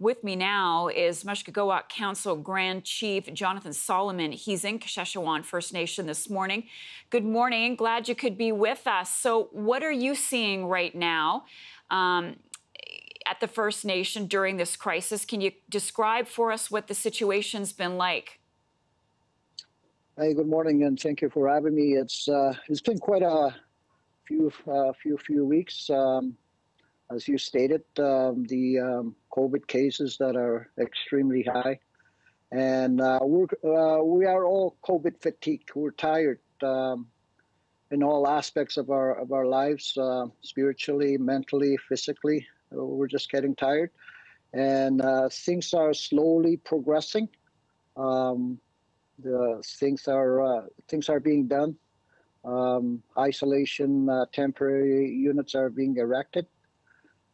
With me now is Mushkegowuk Council Grand Chief Jonathan Solomon. He's in Kashechewan First Nation this morning. Good morning. Glad you could be with us. So, what are you seeing right now um, at the First Nation during this crisis? Can you describe for us what the situation's been like? Hey, good morning, and thank you for having me. It's uh, it's been quite a few uh, few few weeks. Um, as you stated, um, the um, COVID cases that are extremely high, and uh, we're uh, we are all COVID fatigued. We're tired um, in all aspects of our of our lives, uh, spiritually, mentally, physically. We're just getting tired, and uh, things are slowly progressing. Um, the things are uh, things are being done. Um, isolation uh, temporary units are being erected,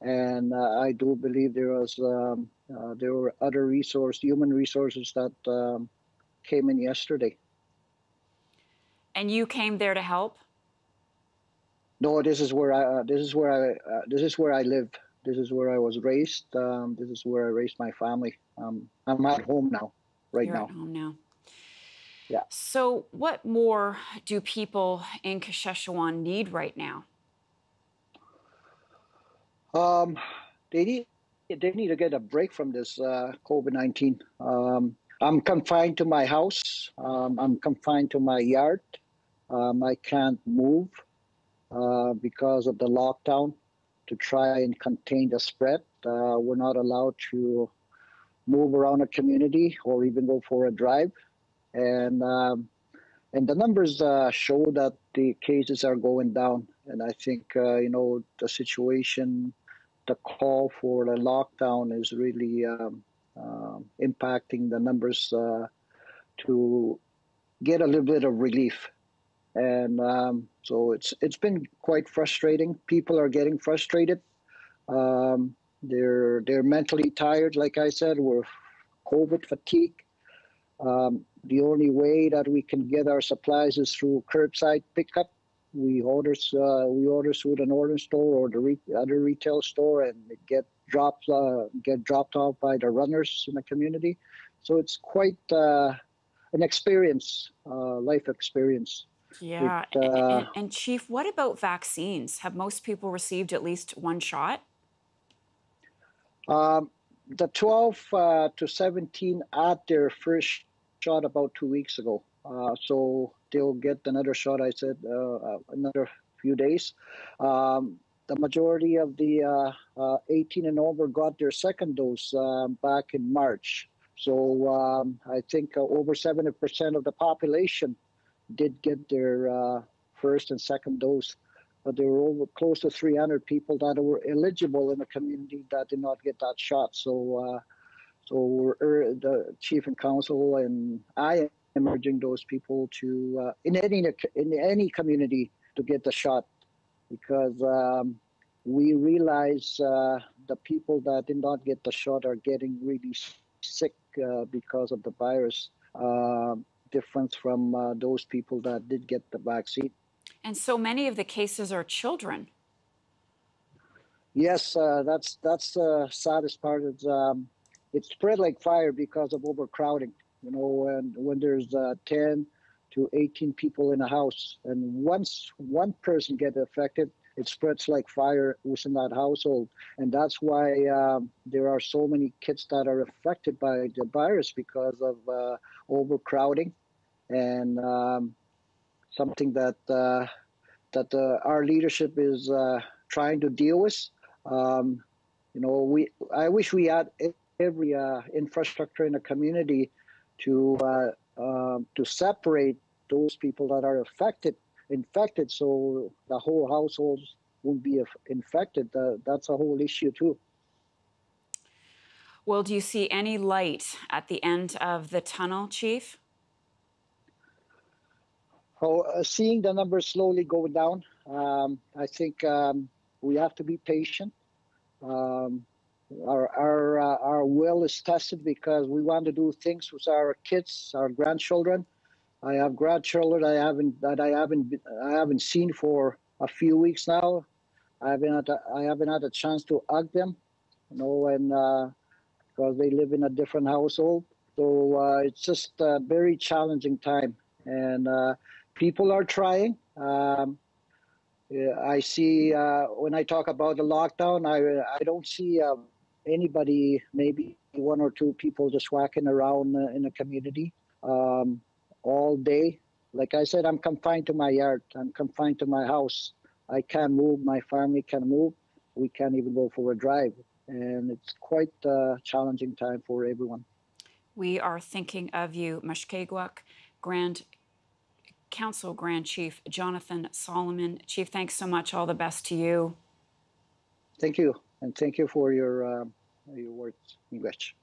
and uh, I do believe there was um, uh, there were other resource human resources that um, came in yesterday. And you came there to help. No, this is where I uh, this is where I uh, this is where I live. This is where I was raised. Um, this is where I raised my family. Um, I'm at home now, right You're now. At home now. Yeah. So, what more do people in Kashechewan need right now? Um, they need they need to get a break from this uh, COVID nineteen. Um, I'm confined to my house. Um, I'm confined to my yard. Um, I can't move uh, because of the lockdown to try and contain the spread. Uh, we're not allowed to move around a community or even go for a drive and um, and the numbers uh, show that the cases are going down. And I think uh, you know the situation, the call for a lockdown is really um, uh, impacting the numbers uh, to get a little bit of relief. And um, so it's it's been quite frustrating. People are getting frustrated. Um, they're they're mentally tired. Like I said, we're COVID fatigue. Um, the only way that we can get our supplies is through curbside pickup. We order uh, we order through the Northern store or the re- other retail store, and get dropped uh, get dropped off by the runners in the community. So it's quite uh, an experience, uh, life experience. Yeah, It, and, uh, and, and Chief, what about vaccines? Have most people received at least one shot? Um, the 12 uh, to 17 had their first shot about two weeks ago. Uh, so they'll get another shot, I said, uh, uh, another few days. Um, the majority of the uh, uh, 18 and over got their second dose um, back in March. So um, I think over 70% of the population did get their first and second dose. But there were over close to 300 people that were eligible in the community that did not get that shot. So uh, so we're, the chief and council and I am urging those people to uh, in any in any community to get the shot because um, we realize uh, the people that did not get the shot are getting really sick uh, because of the virus. Uh, difference from uh, those people that did get the vaccine. And so many of the cases are children. Yes, uh, that's that's the saddest part. Is um, it spread like fire because of overcrowding. You know, and when there's uh, 10 to 18 people in a house, and once one person gets affected, it spreads like fire within that household, and that's why um, there are so many kids that are affected by the virus because of uh, overcrowding, and um, something that uh, that uh, our leadership is uh, trying to deal with. Um, you know, we I wish we had every uh, infrastructure in a community to uh, uh, to separate those people that are affected infected so the whole households won't be infected. That's a whole issue too. Well do you see any light at the end of the tunnel chief? Oh uh, seeing the numbers slowly go down um, i think um, we have to be patient. Um, our our uh, our will is tested because we want to do things with our kids, our grandchildren. I have grandchildren I haven't that I haven't I haven't seen for a few weeks now. I haven't had a, I haven't had a chance to hug them, you know, and uh, because they live in a different household. So uh, it's just a very challenging time, and uh, people are trying. Um, I see uh, when I talk about the lockdown, I I don't see anybody, maybe one or two people just walking around in the community um, all day. Like I said, I'm confined to my yard. I'm confined to my house. I can't move. My family can't move. We can't even go for a drive, and it's quite a challenging time for everyone. We are thinking of you, Mushkegowuk Grand Council Grand Chief Jonathan Solomon. Chief, thanks so much. All the best to you. Thank you, and thank you for your uh, your words, English.